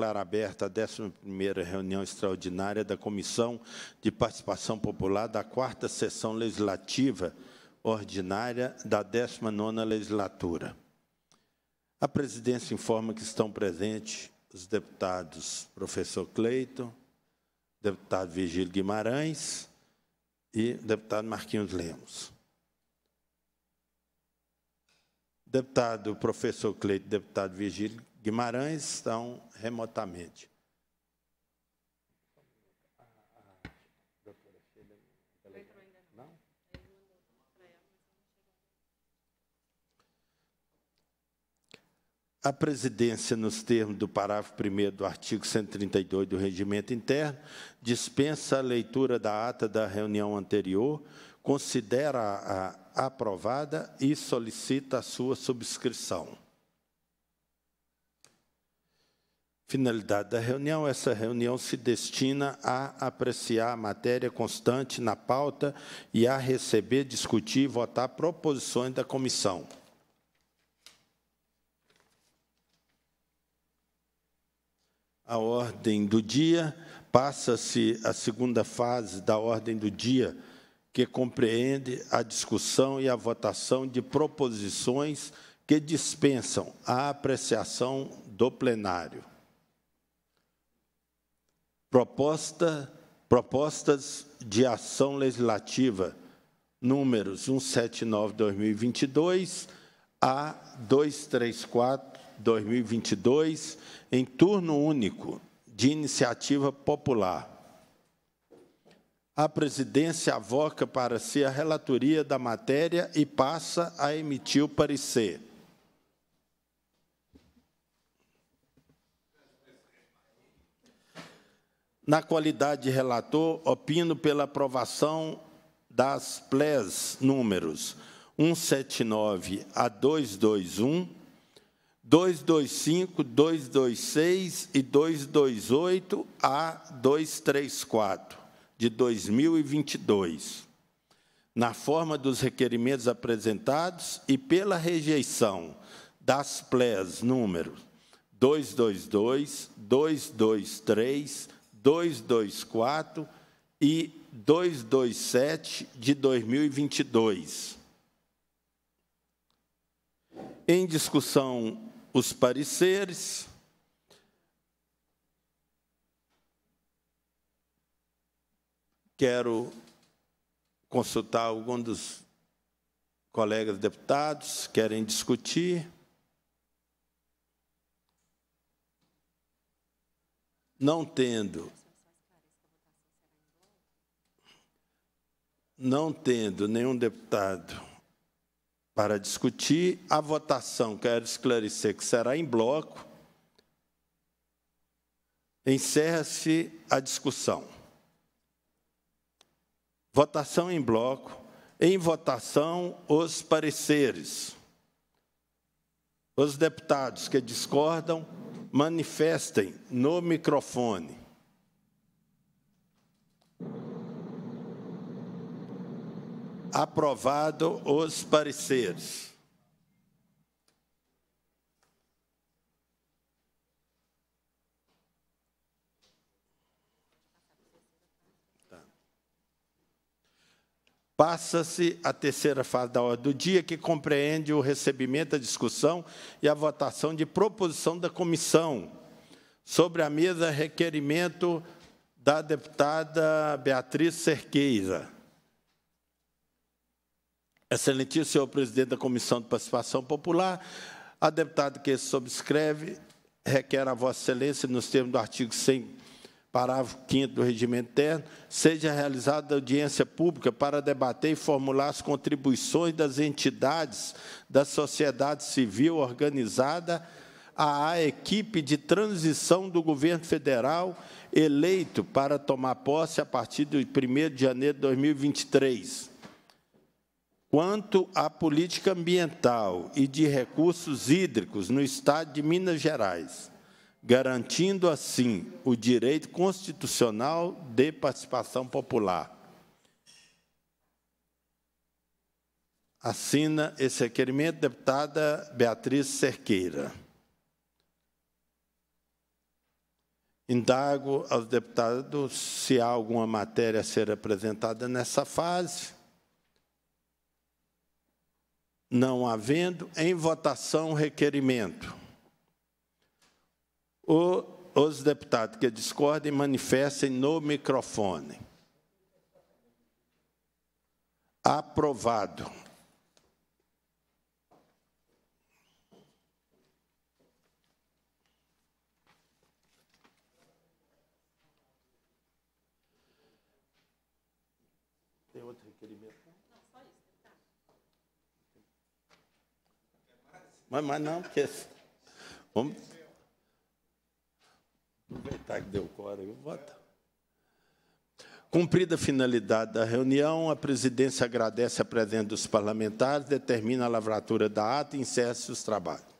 declaro aberta a 11ª reunião extraordinária da Comissão de Participação Popular da quarta sessão legislativa ordinária da 19ª legislatura. A presidência informa que estão presentes os deputados professor Cleito, deputado Vigílio Guimarães e deputado Marquinhos Lemos. Deputado professor Cleito deputado Vigílio Guimarães estão remotamente. A presidência, nos termos do parágrafo 1 do artigo 132 do Regimento Interno, dispensa a leitura da ata da reunião anterior, considera-a aprovada e solicita a sua subscrição. Finalidade da reunião: essa reunião se destina a apreciar a matéria constante na pauta e a receber, discutir e votar proposições da comissão. A ordem do dia passa-se a segunda fase da ordem do dia que compreende a discussão e a votação de proposições que dispensam a apreciação do plenário. Proposta, propostas de ação legislativa números 179-2022 a 234-2022, em turno único, de iniciativa popular a presidência avoca para si a relatoria da matéria e passa a emitir o parecer. Na qualidade de relator, opino pela aprovação das PLES números 179 a 221, 225, 226 e 228 a 234 de 2022, na forma dos requerimentos apresentados e pela rejeição das plés número 222, 223, 224 e 227 de 2022. Em discussão, os pareceres. Quero consultar algum dos colegas deputados, querem discutir. Não tendo não tendo nenhum deputado para discutir, a votação, quero esclarecer que será em bloco, encerra-se a discussão. Votação em bloco. Em votação, os pareceres. Os deputados que discordam, manifestem no microfone. Aprovado os pareceres. Passa-se a terceira fase da ordem do dia, que compreende o recebimento, a discussão e a votação de proposição da comissão sobre a mesa requerimento da deputada Beatriz Cerqueira. Excelentíssimo senhor presidente da Comissão de Participação Popular, a deputada que subscreve requer a Vossa Excelência, nos termos do artigo 100 parágrafo 5 do regimento interno, seja realizada audiência pública para debater e formular as contribuições das entidades da sociedade civil organizada à equipe de transição do governo federal eleito para tomar posse a partir de 1 de janeiro de 2023. Quanto à política ambiental e de recursos hídricos no estado de Minas Gerais, garantindo assim o direito constitucional de participação popular. Assina esse requerimento deputada Beatriz Cerqueira. Indago aos deputados se há alguma matéria a ser apresentada nessa fase. Não havendo, em votação, requerimento. O, os deputados que discordem manifestem no microfone. Aprovado. Tem outro requerimento? Não, só isso. Mas, mas não, porque. Vamos aproveitar que deu. Cumprida a finalidade da reunião, a presidência agradece a presença dos parlamentares, determina a lavratura da ata e encerra os trabalhos.